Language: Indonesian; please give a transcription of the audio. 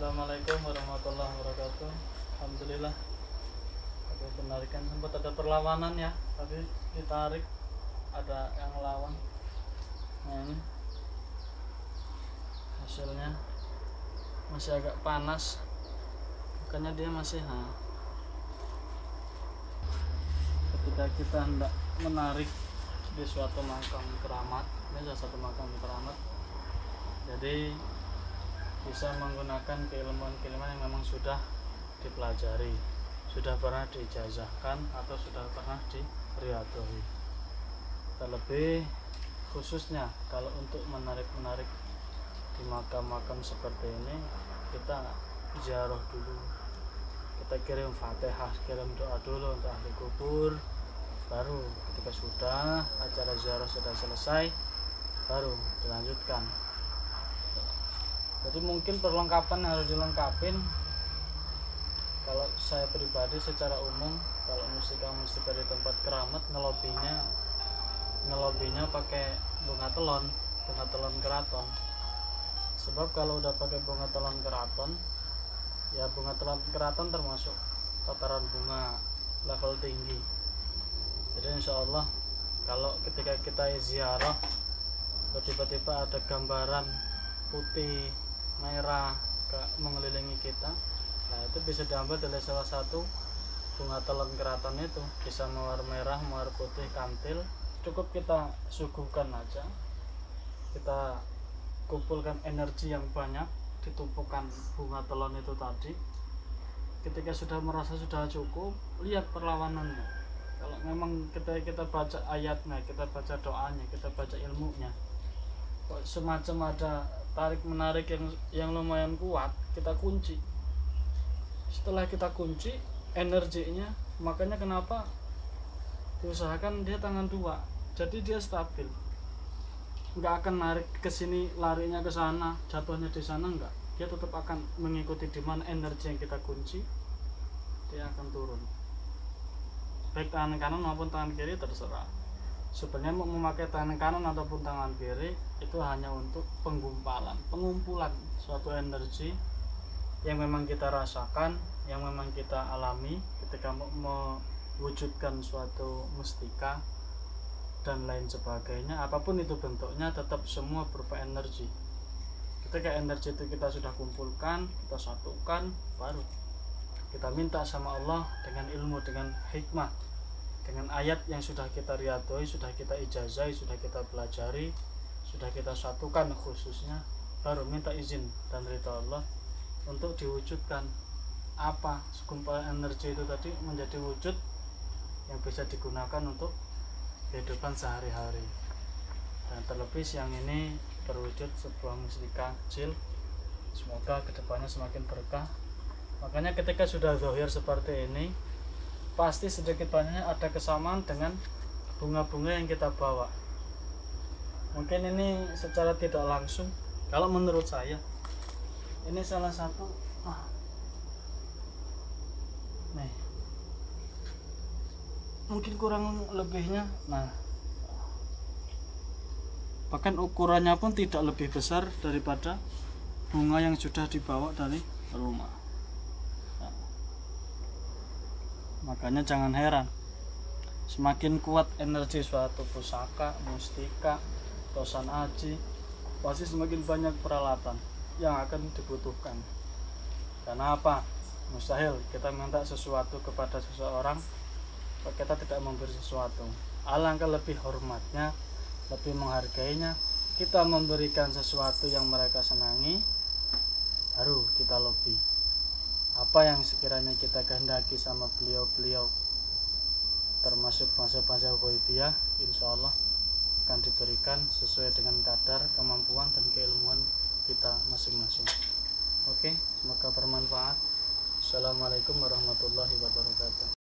Assalamualaikum warahmatullahi wabarakatuh. Alhamdulillah. Ada penarikan sempat ada perlawanan ya, tapi ditarik ada yang lawan. Nah ini hasilnya masih agak panas, makanya dia masih ha. Ketika kita hendak menarik di suatu makam keramat, ini salah satu makam keramat. Jadi bisa menggunakan keilmuan-keilmuan yang memang sudah dipelajari sudah pernah diijazahkan atau sudah pernah diriadoi. Terlebih khususnya kalau untuk menarik-menarik di makam-makam seperti ini kita ziarah dulu. Kita kirim fatihah kirim doa dulu untuk ahli kubur baru ketika sudah acara ziarah sudah selesai baru dilanjutkan jadi mungkin perlengkapan yang harus dilengkapin kalau saya pribadi secara umum kalau mustika mustika di tempat keramat ngelobinya ngelobinya pakai bunga telon bunga telon keraton. Sebab kalau udah pakai bunga telon keraton ya bunga telon keraton termasuk tataran bunga level tinggi. Jadi insya Allah kalau ketika kita ziarah tiba-tiba ada gambaran putih merah ke mengelilingi kita. Nah itu bisa diambil dari salah satu bunga telon keraton itu. Bisa mawar merah mawar putih kantil. Cukup kita suguhkan aja. Kita kumpulkan energi yang banyak ditumpukan bunga telon itu tadi. Ketika sudah merasa sudah cukup lihat perlawanannya. Kalau memang kita kita baca ayatnya kita baca doanya kita baca ilmunya semacam ada tarik menarik yang yang lumayan kuat kita kunci. Setelah kita kunci energinya makanya kenapa diusahakan dia tangan dua jadi dia stabil. Nggak akan narik ke sini larinya ke sana jatuhnya di sana nggak. Dia tetap akan mengikuti di mana energi yang kita kunci dia akan turun. Baik tangan kanan maupun tangan kiri terserah sebenarnya mau memakai tangan kanan ataupun tangan kiri itu hanya untuk penggumpalan pengumpulan suatu energi yang memang kita rasakan yang memang kita alami ketika mewujudkan suatu mustika dan lain sebagainya. Apa pun itu bentuknya tetap semua berupa energi. Ketika energi itu kita sudah kumpulkan kita satukan baru kita minta sama Allah dengan ilmu dengan hikmah dengan ayat yang sudah kita riadoi, sudah kita ijazai, sudah kita pelajari, sudah kita satukan khususnya, baru minta izin dan rita Allah untuk diwujudkan apa segumpal energi itu tadi menjadi wujud yang bisa digunakan untuk kehidupan sehari-hari. Dan terlebih siang ini terwujud sebuah mustika kecil. Semoga ke depannya semakin berkah. Makanya ketika sudah zahir seperti ini pasti sedikit banyaknya ada kesamaan dengan bunga-bunga yang kita bawa. Mungkin ini secara tidak langsung kalau menurut saya ini salah satu ah, nih. Mungkin kurang lebihnya nah bahkan ukurannya pun tidak lebih besar daripada bunga yang sudah dibawa dari rumah makanya jangan heran. Semakin kuat energi suatu pusaka mustika tosan aji pasti semakin banyak peralatan yang akan dibutuhkan. Karena apa? Mustahil kita minta sesuatu kepada seseorang kita tidak memberi sesuatu. Alangkah lebih hormatnya lebih menghargainya kita memberikan sesuatu yang mereka senangi baru kita lebih apa yang sekiranya kita kehendaki sama beliau-beliau termasuk bangsa-bangsa Ghaibiyah insya Allah akan diberikan sesuai dengan kadar kemampuan dan keilmuan kita masing-masing. Oke semoga bermanfaat. Assalamualaikum warahmatullahi wabarakatuh